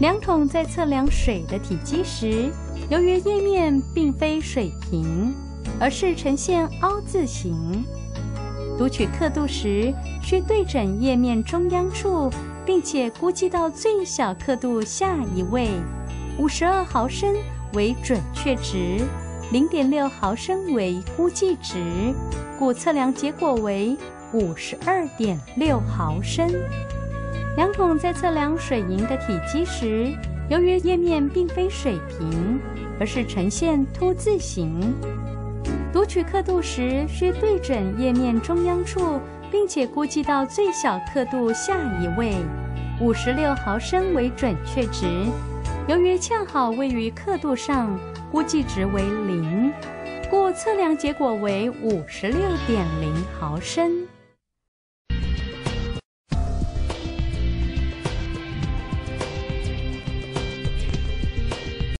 量筒在测量水的体积时，由于液面并非水平，而是呈现凹字形。读取刻度时，需对准页面中央处，并且估计到最小刻度下一位，五十二毫升为准确值，零点六毫升为估计值，故测量结果为五十二点六毫升。量筒在测量水银的体积时，由于页面并非水平，而是呈现凸字形。读取刻度时，需对准页面中央处，并且估计到最小刻度下一位，五十六毫升为准确值。由于恰好位于刻度上，估计值为零，故测量结果为五十六点零毫升。